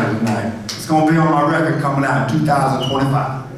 tonight. It's gonna be on my record coming out in two thousand twenty-five.